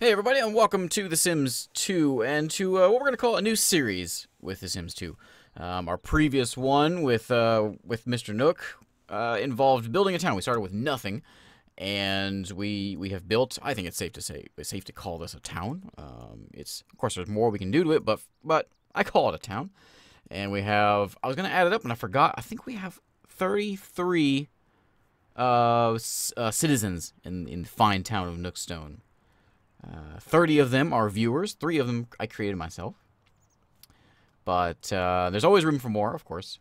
Hey everybody, and welcome to The Sims 2, and to uh, what we're going to call a new series with The Sims 2. Um, our previous one with uh, with Mr. Nook uh, involved building a town. We started with nothing, and we we have built. I think it's safe to say it's safe to call this a town. Um, it's of course there's more we can do to it, but but I call it a town. And we have. I was going to add it up, and I forgot. I think we have 33 uh, uh, citizens in in the fine town of Nookstone. Uh, 30 of them are viewers. Three of them I created myself. But uh, there's always room for more, of course.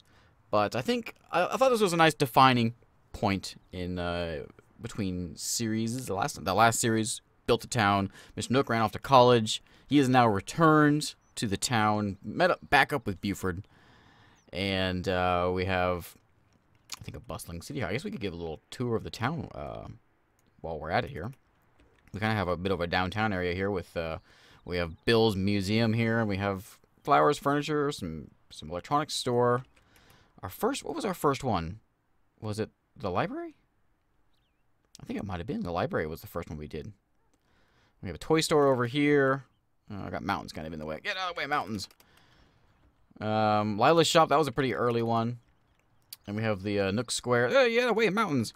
But I think I, I thought this was a nice defining point in uh, between series. The last the last series built a town. Mr. Nook ran off to college. He has now returned to the town, met up back up with Buford, and uh, we have I think a bustling city. I guess we could give a little tour of the town uh, while we're at it here we kind of have a bit of a downtown area here with uh, we have Bill's Museum here, and we have flowers, furniture, some some electronics store. Our first, what was our first one? Was it the library? I think it might have been the library was the first one we did. We have a toy store over here. Oh, I got mountains kind of in the way. Get out of the way, mountains. Um, Lila's shop, that was a pretty early one. And we have the uh, Nook Square. Oh, yeah, way, mountains.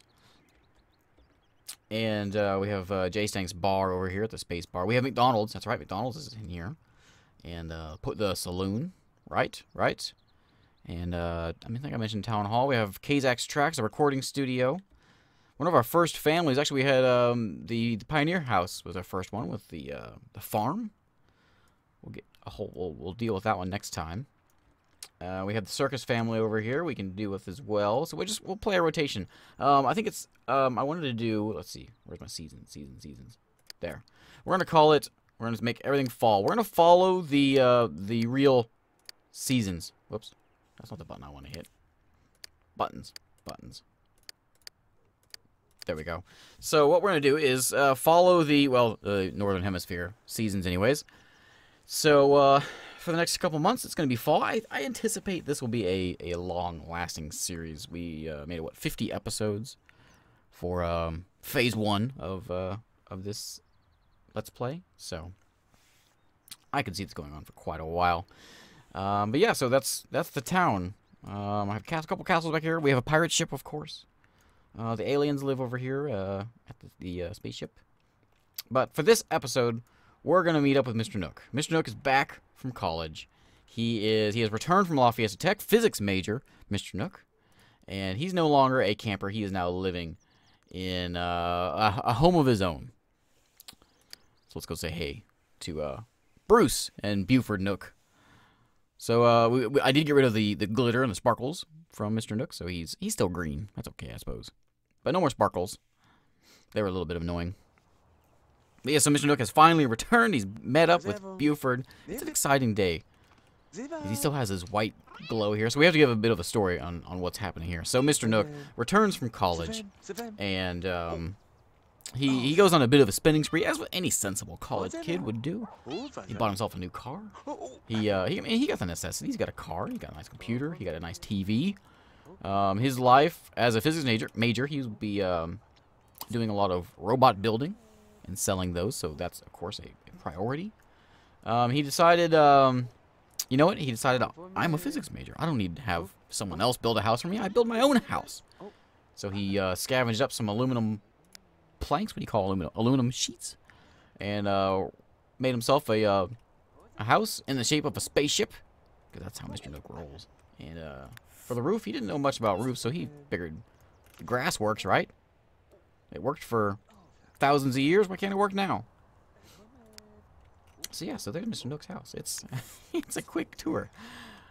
And uh, we have uh, Jay Stank's bar over here at the space bar. We have McDonald's. That's right, McDonald's is in here. And uh, put the saloon, right, right. And uh, I, mean, I think I mentioned Town Hall. We have Kazak's Tracks, a recording studio. One of our first families, actually, we had um, the, the Pioneer House was our first one with the uh, the farm. We'll get a whole. We'll, we'll deal with that one next time. Uh, we have the circus family over here we can deal with as well. So we'll just we'll play a rotation. Um, I think it's um, I wanted to do. Let's see, where's my season? Season, seasons. There. We're gonna call it. We're gonna make everything fall. We're gonna follow the uh, the real seasons. Whoops, that's not the button I want to hit. Buttons, buttons. There we go. So what we're gonna do is uh, follow the well, the northern hemisphere seasons, anyways. So uh, for the next couple months. It's going to be fall. I, I, anticipate this will be a, a long-lasting series. We uh, made, what, 50 episodes for um, phase one of, uh, of this Let's Play. So I can see this going on for quite a while. Um, but yeah, so that's that's the town. Um, I have a couple castles back here. We have a pirate ship, of course. Uh, the aliens live over here uh, at the, the uh, spaceship. But for this episode, we're going to meet up with Mr. Nook. Mr. Nook is back from college. He is he has returned from La Fiesta Tech, physics major, Mr. Nook, and he's no longer a camper. He is now living in uh, a, a, home of his own. So let's go say hey to uh, Bruce and Buford Nook. So uh, we, we, I did get rid of the, the glitter and the sparkles from Mr. Nook, so he's he's still green. That's okay, I suppose. But no more sparkles. They were a little bit annoying. Yeah, so Mr. Nook has finally returned. He's met up with Buford. It's an exciting day. He still has his white glow here, so we have to give a bit of a story on, on what's happening here. So Mr. Nook returns from college, and um, he, he goes on a bit of a spending spree, as any sensible college kid would do. He bought himself a new car. He uh, he, I mean, he got the necessities. He's got a car. He got a nice computer. He got a nice TV. Um, his life as a physics major, major he would be um, doing a lot of robot building and selling those, so that's, of course, a, a priority. Um, he decided, um, you know what? He decided, I'm a physics major. I don't need to have someone else build a house for me. I build my own house. So he uh, scavenged up some aluminum planks. What do you call aluminum? Aluminum sheets. And uh, made himself a, uh, a house in the shape of a spaceship. Because that's how Mr. Nook rolls. And uh, for the roof, he didn't know much about roofs, so he figured the grass works, right? It worked for thousands of years. Why can't it work now? So yeah, so there's Mr. Nook's house. It's it's a quick tour.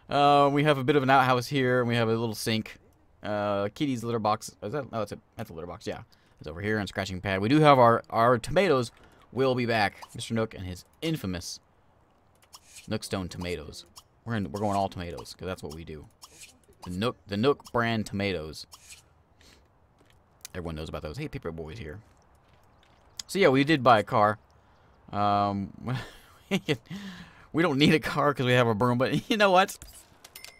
Uh, we have a bit of an outhouse here, and we have a little sink. Uh, Kitty's litter box. Is that? Oh, that's a that's a litter box. Yeah, it's over here and scratching pad. We do have our our tomatoes. Will be back, Mr. Nook and his infamous Nookstone tomatoes. We're in, we're going all tomatoes because that's what we do. The Nook the Nook brand tomatoes. Everyone knows about those. Hey, Paper Boy's here. So yeah, we did buy a car. Um, we don't need a car because we have a broom, but you know what?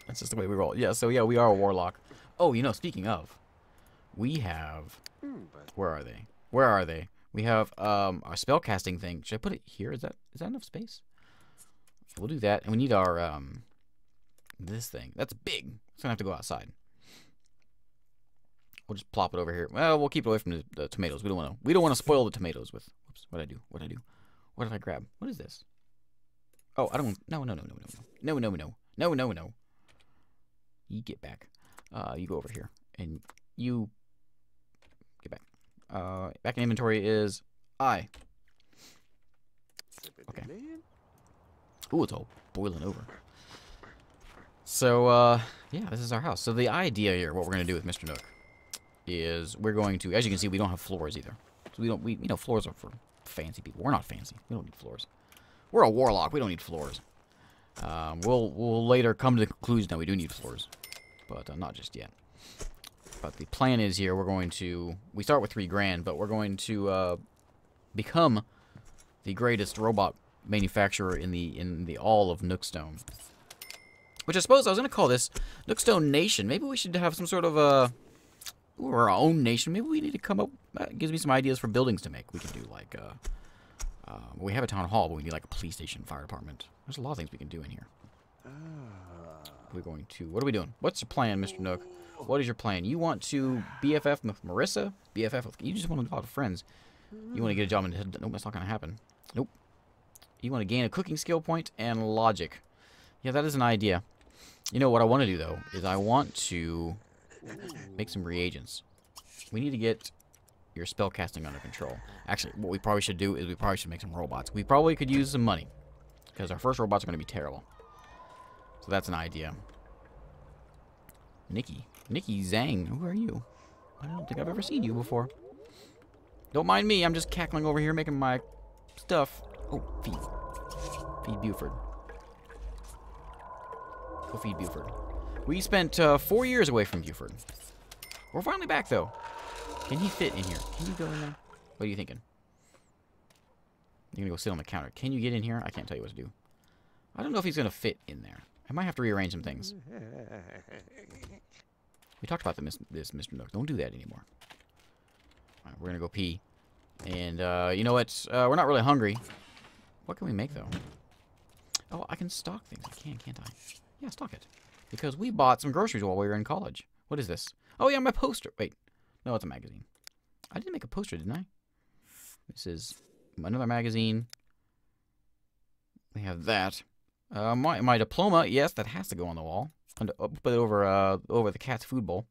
That's just the way we roll. Yeah, so yeah, we are a warlock. Oh, you know, speaking of, we have... Where are they? Where are they? We have um, our spell casting thing. Should I put it here? Is that is that enough space? We'll do that. And we need our um, this thing. That's big. It's gonna have to go outside. We'll just plop it over here. Well, we'll keep it away from the, the tomatoes. We don't want to. We don't want to spoil the tomatoes with. Whoops. What I do? What did I do? What did I grab? What is this? Oh, I don't. No, no, no, no, no, no, no, no, no, no, no. You get back. Uh, you go over here and you get back. Uh, back in inventory is I. Okay. Ooh, it's all boiling over. So, uh, yeah, this is our house. So the idea here, what we're going to do with Mr. Nook, is we're going to, as you can see, we don't have floors either. So we don't, we, you know, floors are for fancy people. We're not fancy. We don't need floors. We're a warlock. We don't need floors. Um, we'll, we'll later come to the conclusion that we do need floors. But uh, not just yet. But the plan is here, we're going to, we start with three grand, but we're going to, uh, become the greatest robot manufacturer in the in the all of Nookstone. Which I suppose I was going to call this Nookstone Nation. Maybe we should have some sort of a or our own nation. Maybe we need to come up. Uh, gives me some ideas for buildings to make. We can do like uh, uh, we have a town hall, but we need like a police station, fire department. There's a lot of things we can do in here. We're going to. What are we doing? What's your plan, Mr. Nook? What is your plan? You want to BFF with Marissa? BFF with. You just want to talk to friends. You want to get a job in. Nope, that's not going to happen. Nope. You want to gain a cooking skill point and logic. Yeah, that is an idea. You know what I want to do, though, is I want to make some reagents. We need to get your spell casting under control. Actually, what we probably should do is we probably should make some robots. We probably could use some money. Because our first robots are going to be terrible. So that's an idea. Nikki. Nikki Zhang. Who are you? I don't think I've ever seen you before. Don't mind me. I'm just cackling over here making my stuff. Oh, feed. Feed Buford. Go feed Buford. We spent uh, four years away from Buford. We're finally back, though. Can he fit in here? Can you go in there? What are you thinking? You're to go sit on the counter. Can you get in here? I can't tell you what to do. I don't know if he's going to fit in there. I might have to rearrange some things. We talked about this, this Mr. Nook. Don't do that anymore. Alright, we're going to go pee. And, uh, you know what? Uh, we're not really hungry. What can we make, though? Oh, I can stock things. I can, can't I? Yeah, stock it. Because we bought some groceries while we were in college. What is this? Oh, yeah, my poster. Wait. No, it's a magazine. I didn't make a poster, didn't I? This is another magazine. We have that. Uh, my, my diploma, yes, that has to go on the wall. Uh, put it over, uh, over the cat's food bowl.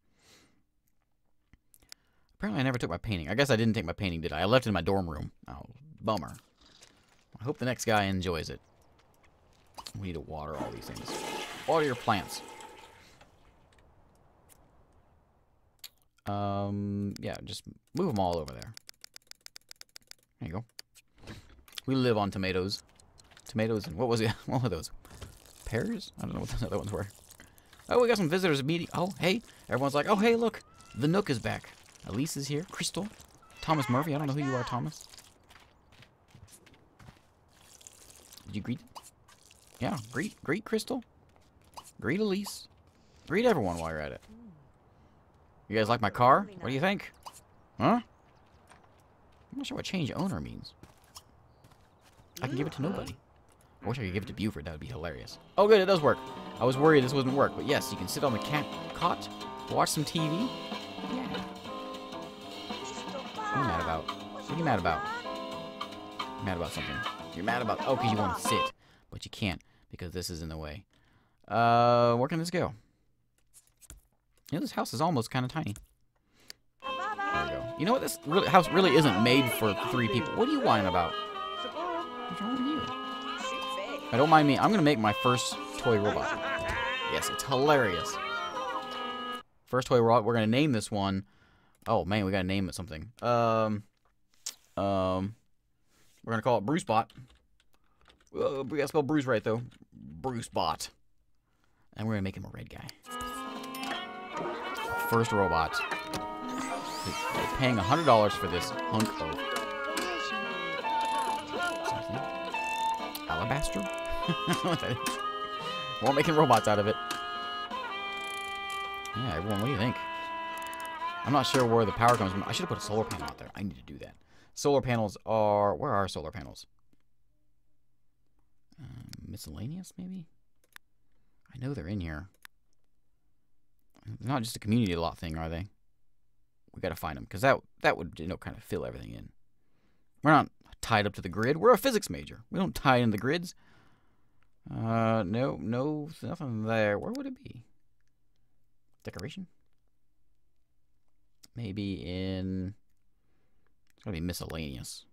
Apparently I never took my painting. I guess I didn't take my painting, did I? I left it in my dorm room. Oh, bummer. I hope the next guy enjoys it. We need to water all these things. Water your plants. Um, yeah, just move them all over there. There you go. We live on tomatoes. Tomatoes and what was it? What were those? Pears? I don't know what those other ones were. Oh, we got some visitors meeting. Oh, hey. Everyone's like, oh, hey, look. The Nook is back. Elise is here. Crystal. Thomas Murphy. I don't know who you are, Thomas. Did you greet? Yeah, greet, greet Crystal. Greet Elise. Greet everyone while you're at it. You guys like my car? What do you think? Huh? I'm not sure what change owner means. I can give it to nobody. I wish I could give it to Buford. That would be hilarious. Oh, good. It does work. I was worried this wouldn't work. But yes, you can sit on the cat cot, watch some TV. Yeah. What are you mad about? What are you mad about? You're mad about something. You're mad about... Oh, because you want to sit. But you can't because this is in the way. Uh, where can this go? You know, this house is almost kind of tiny. There we go. You know what? This really, house really isn't made for three people. What are you whining about? What's wrong with you? I don't mind me. I'm going to make my first toy robot. Yes, it's hilarious. First toy robot. We're going to name this one. Oh, man, we got to name it something. Um, um, we're going to call it Bruce Bot. Uh, we got to spell Bruce right, though. Bruce Bot. And we're to make him a red guy. First robot. We're paying $100 for this hunk of... Alabaster? We're making robots out of it. Yeah, everyone, what do you think? I'm not sure where the power comes from. I should have put a solar panel out there. I need to do that. Solar panels are... Where are solar panels? Um, miscellaneous, maybe? I know they're in here. They're not just a community lot thing, are they? We gotta find them, because that, that would, you know, kind of fill everything in. We're not tied up to the grid. We're a physics major. We don't tie in the grids. Uh, no, no, nothing there. Where would it be? Decoration? Maybe in... It's gotta be miscellaneous.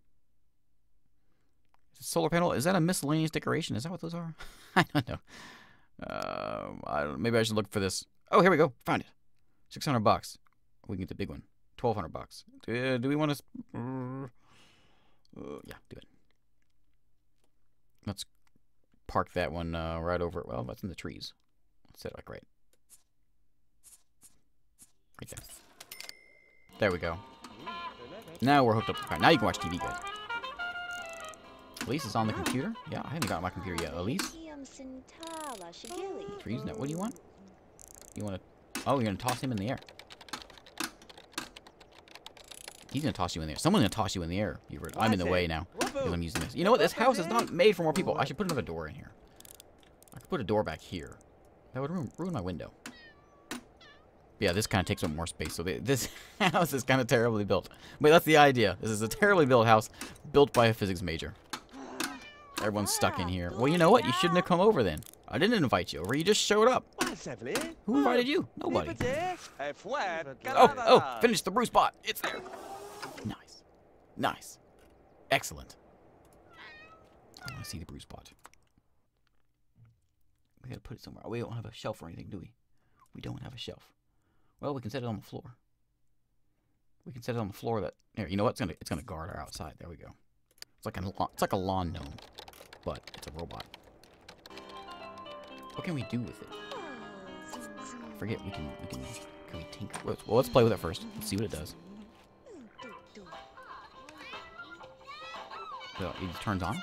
Solar panel, is that a miscellaneous decoration? Is that what those are? I don't know. Uh, I don't, maybe I should look for this. Oh, here we go. Found it. 600 bucks. We can get the big one. 1200 bucks. Do, do we want to... Uh, yeah, do it. Let's park that one uh, right over... Well, that's in the trees. Set it like right. Right there. There we go. Now we're hooked up Now you can watch TV, guys. Elise is on the computer? Yeah, I haven't got my computer yet. Elise? Trees? No. What do you want? You want to... Oh, you're going to toss him in the air. He's going to toss you in the air. Someone's going to toss you in the air. I'm in the way now. Because I'm using this. You know what? This house is not made for more people. I should put another door in here. I could put a door back here. That would ruin, ruin my window. Yeah, this kind of takes up more space. So this house is kind of terribly built. But that's the idea. This is a terribly built house built by a physics major. Everyone's stuck in here. Well, you know what? You shouldn't have come over then. I didn't invite you over. You just showed up. Who invited you? Nobody. Oh, oh, finish the Bruce Bot. It's there. Nice. Nice. Excellent. I want to see the Bruce Bot. We gotta put it somewhere. We don't have a shelf or anything, do we? We don't have a shelf. Well, we can set it on the floor. We can set it on the floor that... Here, you know what? It's gonna, it's gonna guard our outside. There we go. It's like, a, lawn, it's like a lawn gnome, but it's a robot. What can we do with it? I forget. We can, we can, can we tinker? Well, let's play with it first. Let's see what it does. So it turns on.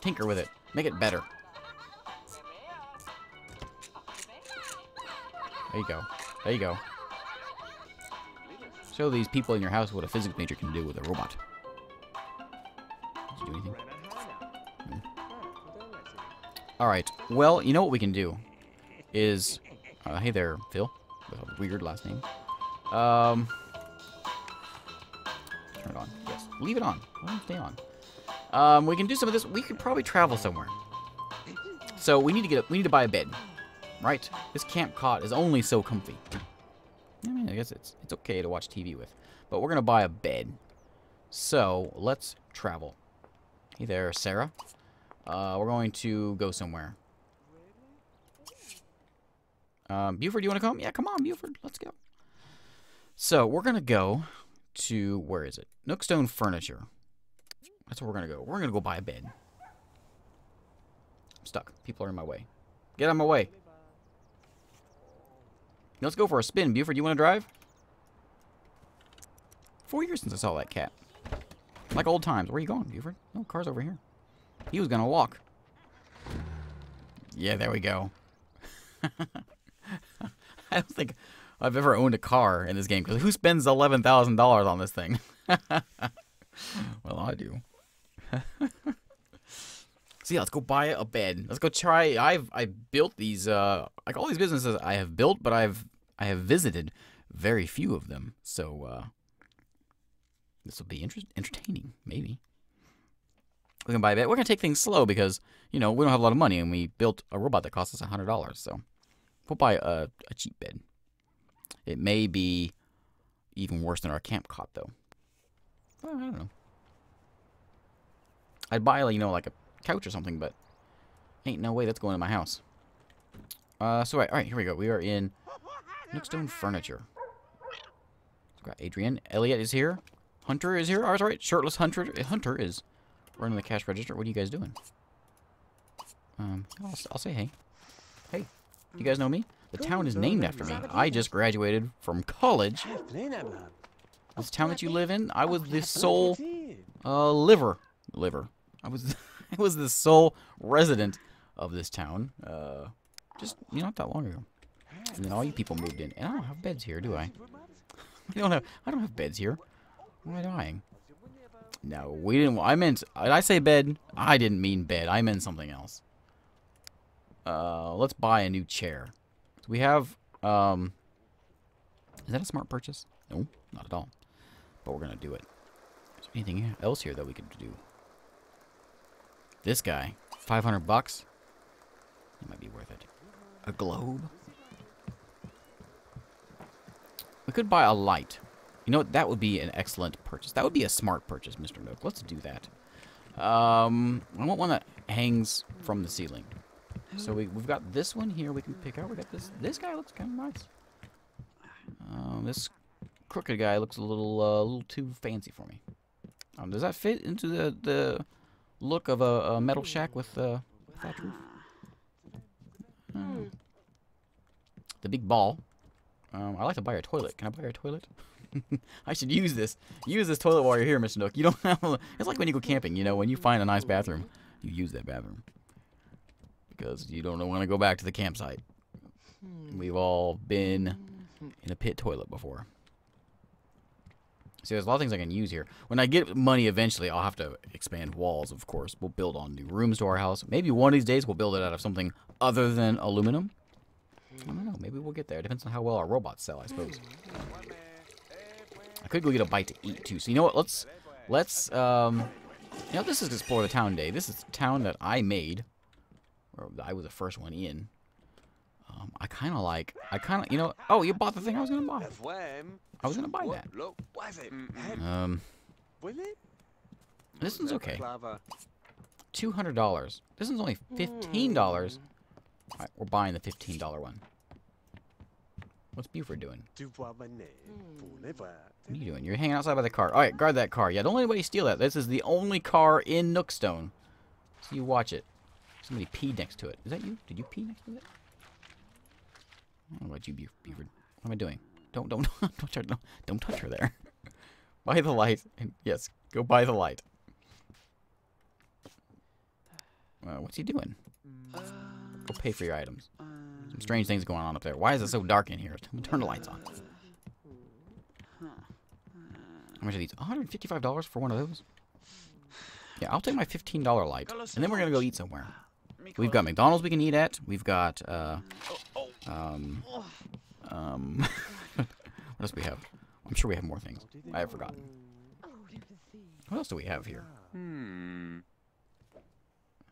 Tinker with it. Make it better. There you go. There you go. Show these people in your house what a physics major can do with a robot. Did you do anything? Alright, well, you know what we can do is... Uh, hey there, Phil. A weird last name. Um... Turn it on. Yes. Leave it on. Stay on. Um, we can do some of this. We could probably travel somewhere. So we need to get a, we need to buy a bed, right? This camp cot is only so comfy. I mean, I guess it's it's okay to watch TV with, but we're gonna buy a bed. So let's travel. Hey there, Sarah. Uh, we're going to go somewhere. Um, Buford, you want to come? Yeah, come on, Buford. Let's go. So we're gonna go to where is it? Nookstone Furniture. That's where we're gonna go. We're gonna go buy a bed. I'm stuck. People are in my way. Get out of my way. Let's go for a spin. Buford, you want to drive? Four years since I saw that cat. Like old times. Where are you going, Buford? No, car's over here. He was gonna walk. Yeah, there we go. I don't think I've ever owned a car in this game, because who spends $11,000 on this thing? well, I do. so yeah, let's go buy a bed. Let's go try. I've I built these uh like all these businesses I have built, but I've I have visited very few of them. So uh this will be inter entertaining, maybe. We can buy a bed. We're gonna take things slow because you know we don't have a lot of money, and we built a robot that cost us a hundred dollars. So we'll buy a, a cheap bed. It may be even worse than our camp cot, though. Well, I don't know. I'd buy, you know, like a couch or something, but ain't no way that's going in my house. Uh, so, right, all right, here we go. We are in Nookstone Furniture. We've got Adrian. Elliot is here. Hunter is here. All right. Shirtless Hunter Hunter is running the cash register. What are you guys doing? Um, I'll, I'll say hey. Hey, you guys know me? The town is named after me. I just graduated from college. This town that you live in, I was the sole uh, liver. Liver. I was I was the sole resident of this town. Uh, just you know, not that long ago. And then all you people moved in. And I don't have beds here, do I? I don't have I don't have beds here. Why am I dying? No, we didn't. I meant. Did I say bed? I didn't mean bed. I meant something else. Uh, let's buy a new chair. we have. Um, is that a smart purchase? No, not at all. But we're gonna do it. Is there anything else here that we could do? This guy, 500 bucks. It might be worth it. A globe. We could buy a light. You know what? That would be an excellent purchase. That would be a smart purchase, Mr. Nook. Let's do that. Um, I want one that hangs from the ceiling. So we, we've got this one here we can pick out. We got this. This guy looks kind of nice. Um, this crooked guy looks a little, uh, a little too fancy for me. Um, does that fit into the the look of a, a metal shack with uh, a thatch roof? Um, the big ball. Um, I like to buy a toilet. Can I buy a toilet? I should use this. Use this toilet while you're here, Mr. Nook. You don't have. A, it's like when you go camping. You know, when you find a nice bathroom, you use that bathroom because you don't want to go back to the campsite. We've all been in a pit toilet before. See, there's a lot of things I can use here. When I get money eventually, I'll have to expand walls, of course. We'll build on new rooms to our house. Maybe one of these days we'll build it out of something other than aluminum. I don't know. Maybe we'll get there. It depends on how well our robots sell, I suppose. Could go get a bite to eat, too. So, you know what? Let's, let's, um, you know, this is Explore the Town Day. This is a town that I made. Or I was the first one in. Um, I kind of like, I kind of, you know, oh, you bought the thing I was to buy. I was to buy that. Um, this one's okay. $200. This one's only $15. Alright, we're buying the $15 one. What's Buford doing? What are you doing? You're hanging outside by the car. Alright, guard that car. Yeah, don't let anybody steal that. This is the only car in Nookstone. So you watch it. Somebody peed next to it. Is that you? Did you pee next to it? I about you, Buford. What am I doing? Don't, don't, don't touch her. No, don't touch her there. buy the light. And yes, go buy the light. Uh, what's he doing? Go pay for your items. Some strange things going on up there. Why is it so dark in here? Turn the lights on. How much are these? $155 for one of those? Yeah, I'll take my $15 light. And then we're going to go eat somewhere. We've got McDonald's we can eat at. We've got, uh, um, um, what else do we have? I'm sure we have more things. I have forgotten. What else do we have here? Hmm.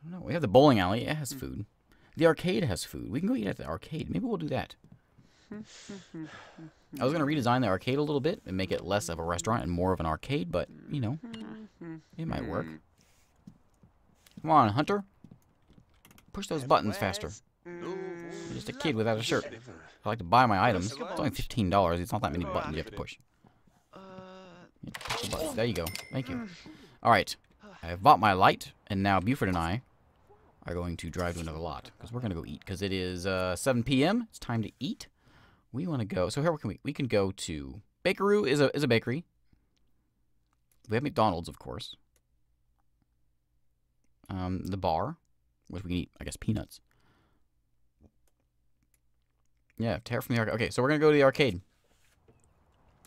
No, we have the bowling alley. It has food. The arcade has food. We can go eat at the arcade. Maybe we'll do that. I was going to redesign the arcade a little bit and make it less of a restaurant and more of an arcade, but, you know, it might work. Come on, Hunter. Push those buttons faster. You're just a kid without a shirt. I like to buy my items. It's only $15. It's not that many buttons you have to push. push the there you go. Thank you. All right. I have bought my light, and now Buford and I are going to drive to another lot because we're going to go eat because it is uh, 7 p.m. It's time to eat. We want to go. So here can we? We can go to Bakeroo is a is a bakery. We have McDonald's, of course. Um, the bar, which we can eat, I guess, peanuts. Yeah, tear from the arcade. Okay, so we're gonna go to the arcade.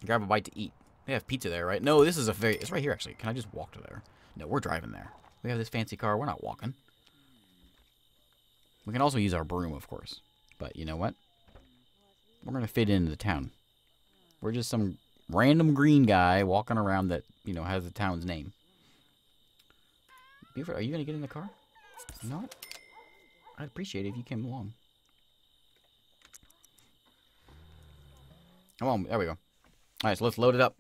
Grab a bite to eat. They have pizza there, right? No, this is a very. It's right here, actually. Can I just walk to there? No, we're driving there. We have this fancy car. We're not walking. We can also use our broom, of course. But you know what? We're going to fit into the town. We're just some random green guy walking around that, you know, has the town's name. Buford, are you going to get in the car? No? I'd appreciate it if you came along. Come on, there we go. Alright, so let's load it up.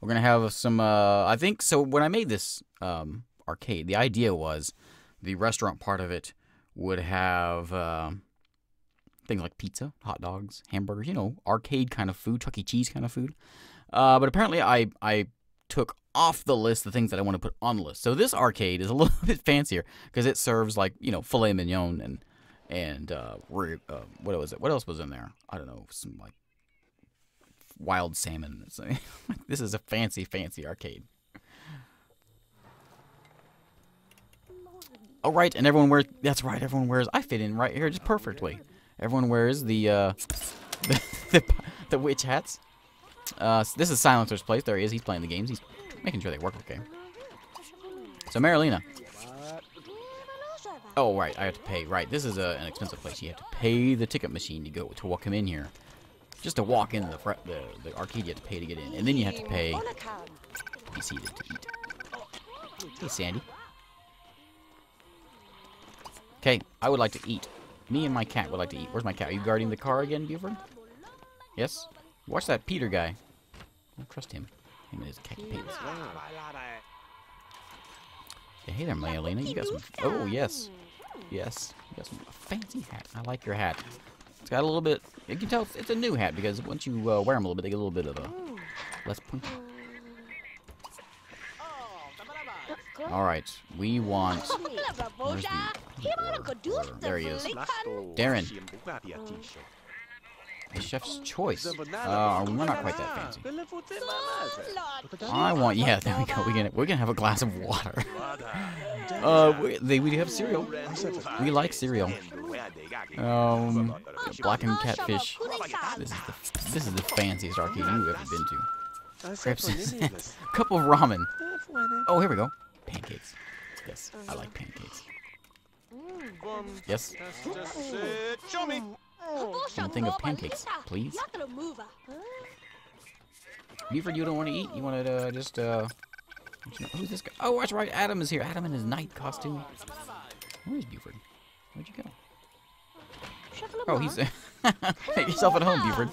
We're going to have some, uh, I think, so when I made this um, arcade, the idea was the restaurant part of it would have uh, things like pizza, hot dogs, hamburgers, you know, arcade kind of food, Chuck E. Cheese kind of food. Uh, but apparently, I I took off the list the things that I want to put on the list. So this arcade is a little bit fancier because it serves like you know filet mignon and and uh, uh, what was it? What else was in there? I don't know, some like wild salmon. this is a fancy, fancy arcade. Oh, right, and everyone wears... That's right, everyone wears... I fit in right here just perfectly. Everyone wears the, uh... the, the, the witch hats. Uh, this is Silencer's place. There he is. He's playing the games. He's making sure they work okay. So Marilena. Oh right, I have to pay. Right, this is a, an expensive place. You have to pay the ticket machine to go to walk him in here. Just to walk in the, the the arcade, you have to pay to get in, and then you have to pay. Be seated to eat. Hey, Sandy. Okay, I would like to eat. Me and my cat would like to eat. Where's my cat? Are you guarding the car again, Buford? Yes? Watch that Peter guy. Don't trust him. Him and his khaki pants. Yeah, hey there, Mayalina. You got some... Oh, yes. Yes. You got some fancy hat. I like your hat. It's got a little bit... You can tell it's a new hat because once you uh, wear them a little bit, they get a little bit of a... Less pointy. Alright, we want... Where's the... the order? There he is. Darren. The chef's choice. Uh, we're not quite that fancy. I want, yeah, there we go. We can, we're gonna have a glass of water. uh, we, they, we have cereal. We like cereal. Um, blackened catfish. This is the, this is the fanciest arcade you've ever been to. Crepes. a couple of ramen. Oh, here we go. Pancakes. Yes, I like pancakes. Yes. One thing of pancakes, please. Buford, you don't want to eat? You want to uh, just, uh... Who's this guy? Oh, that's right, Adam is here. Adam in his knight costume. Where's Buford? Where'd you go? Oh, he's... Make yourself at home, Buford.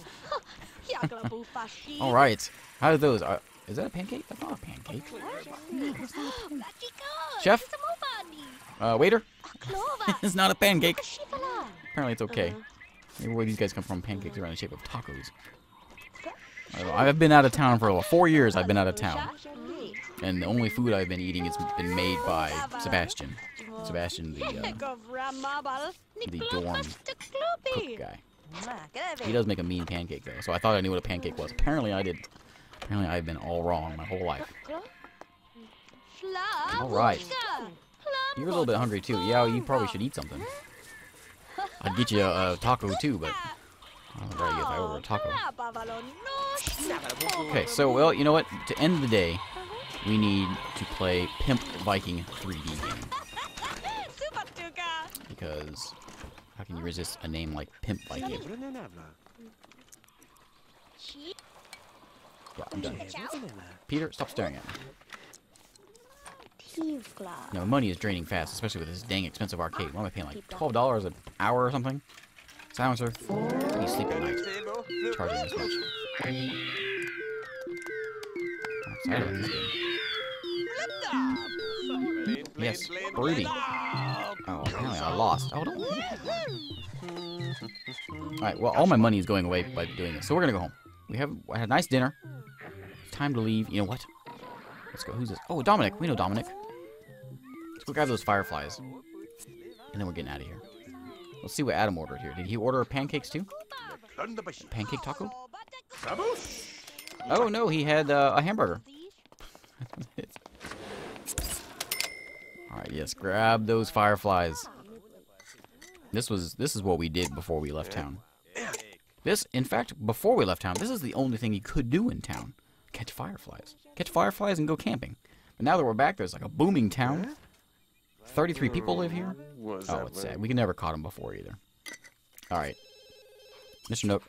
All right. How are those? Uh, is that a pancake? That's not a pancake. Chef? Uh, waiter? It's not a pancake. Apparently it's okay. Maybe where these guys come from, pancakes are in the shape of tacos. I've been out of town for like four years. I've been out of town, and the only food I've been eating has been made by Sebastian. Sebastian, the uh, the dorm cook guy. He does make a mean pancake though, so I thought I knew what a pancake was. Apparently I did. Apparently I've been all wrong my whole life. All right. You're a little bit hungry too. Yeah, you probably should eat something. I'd get you a, a taco too, but I don't know if I order a taco. Okay, so, well, you know what? To end the day, we need to play Pimp Viking 3D game. Because how can you resist a name like Pimp Viking? Yeah, I'm done. Peter, stop staring at me. No, money is draining fast, especially with this dang expensive arcade. What am I paying, like $12 an hour or something? Silencer, you sleep at night. Charging this much. I'm excited about this game. Yes, Broody. Oh, apparently I lost. Oh. Alright, well, all my money is going away by doing this, so we're gonna go home. We have I had a nice dinner. Time to leave. You know what? Let's go. Who's this? Oh, Dominic. We know Dominic. Let's go grab those fireflies. And then we're getting out of here. Let's see what Adam ordered here. Did he order pancakes too? Pancake taco? Oh no, he had uh, a hamburger. Alright, yes, grab those fireflies. This was this is what we did before we left town. This, in fact, before we left town, this is the only thing you could do in town. Catch fireflies. Catch fireflies and go camping. But now that we're back, there's like a booming town. 33 people live here? Oh, it's sad. We can never caught them before either. Alright. Mr. Nook,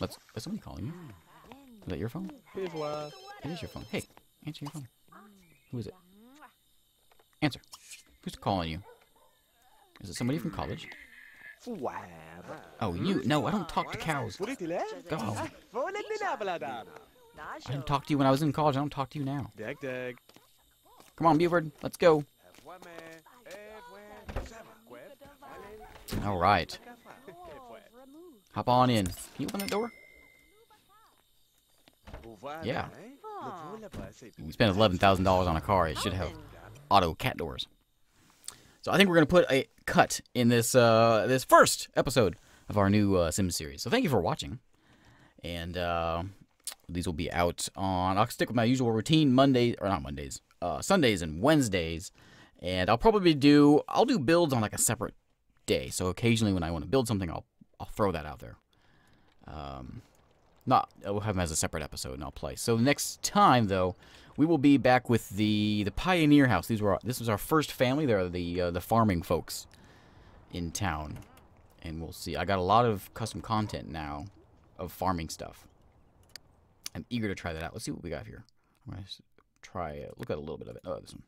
let's... Is somebody calling you? Is that your phone? It is your phone. Hey, answer your phone. Who is it? Answer. Who's calling you? Is it somebody from college? Oh, you? No, I don't talk to cows. Go. home. I didn't talk to you when I was in college. I don't talk to you now. Come on, Buford. Let's go. All right. Hop on in. Can you open that door? Yeah. We spent $11,000 on a car. It should have auto cat doors. So I think we're going to put a cut in this uh, this first episode of our new uh, Sims series. So thank you for watching. And uh, these will be out on... I'll stick with my usual routine Mondays, or not Mondays, uh, Sundays and Wednesdays. And I'll probably do... I'll do builds on like a separate day. So occasionally when I want to build something, I'll I'll throw that out there. Um, not we'll have them as a separate episode and I'll play. So next time though, we will be back with the the Pioneer House. These were this was our first family. They're the uh, the farming folks in town, and we'll see. I got a lot of custom content now of farming stuff. I'm eager to try that out. Let's see what we got here. I'm gonna try uh, look at a little bit of it. Oh, this one.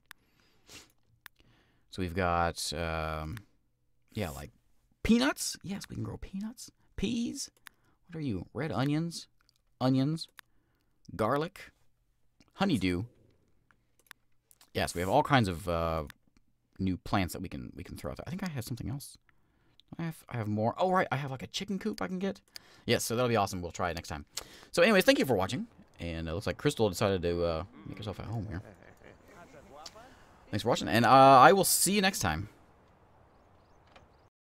So we've got um, yeah, like peanuts. Yes, we can grow peanuts. Peas. What are you? Red onions, onions, garlic, honeydew. Yes, we have all kinds of uh, new plants that we can we can throw out there. I think I have something else. I have I have more. Oh right, I have like a chicken coop I can get. Yes, so that'll be awesome. We'll try it next time. So anyways, thank you for watching. And it looks like Crystal decided to uh, make herself at home here. Thanks for watching, and uh, I will see you next time.